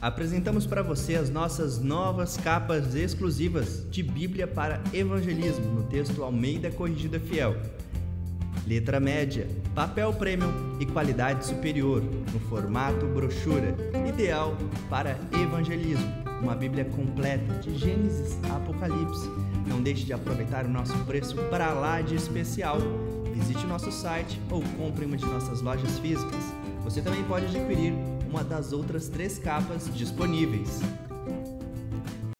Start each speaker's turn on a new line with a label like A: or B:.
A: apresentamos para você as nossas novas capas exclusivas de Bíblia para Evangelismo no texto Almeida Corrigida Fiel. Letra média, papel premium e qualidade superior, no formato brochura, ideal para evangelismo. Uma Bíblia completa de Gênesis a Apocalipse. Não deixe de aproveitar o nosso preço para lá de especial. Visite nosso site ou compre uma de nossas lojas físicas. Você também pode adquirir uma das outras três capas disponíveis.